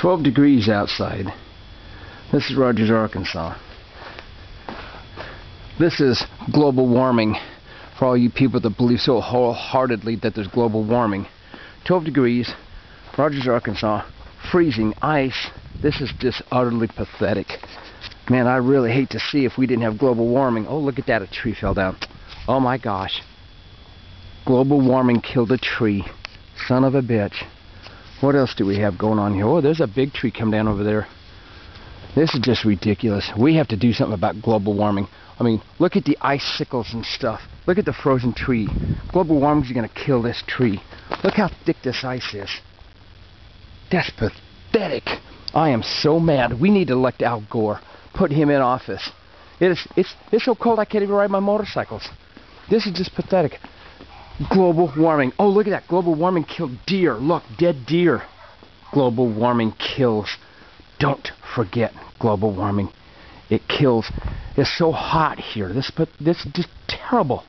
12 degrees outside. This is Rogers, Arkansas. This is global warming for all you people that believe so wholeheartedly that there's global warming. 12 degrees, Rogers, Arkansas, freezing, ice. This is just utterly pathetic. Man, I really hate to see if we didn't have global warming. Oh, look at that, a tree fell down. Oh my gosh. Global warming killed a tree. Son of a bitch. What else do we have going on here? Oh, there's a big tree come down over there. This is just ridiculous. We have to do something about global warming. I mean, look at the icicles and stuff. Look at the frozen tree. Global warming is going to kill this tree. Look how thick this ice is. That's pathetic. I am so mad. We need to elect Al Gore. Put him in office. It is, it's, it's so cold I can't even ride my motorcycles. This is just pathetic. Global warming. Oh, look at that. Global warming killed deer. Look, dead deer. Global warming kills. Don't forget global warming. It kills. It's so hot here. This, but this is just terrible.